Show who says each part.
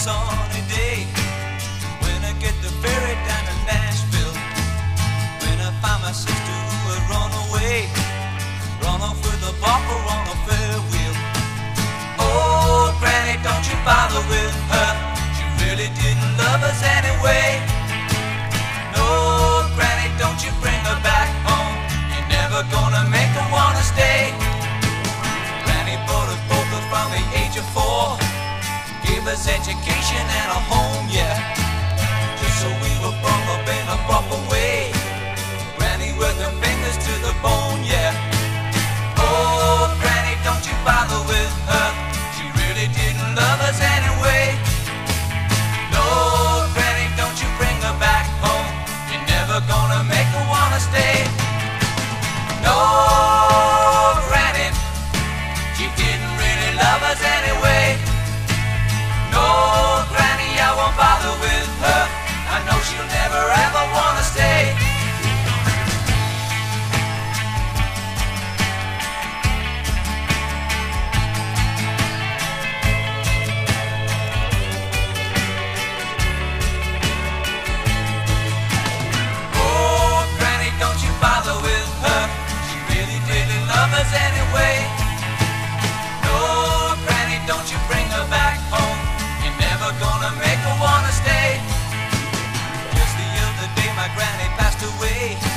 Speaker 1: sunny day. When I get the ferry down to Nashville. When I find my sister who had run away. Run off with a bopper on a fair wheel. Oh, Granny, don't you bother with her. She really didn't love us anyway. No, Granny, don't you bring her back home. You're never gonna make her wanna stay. Granny us from the age of four. Us education and a home, my granny passed away.